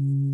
you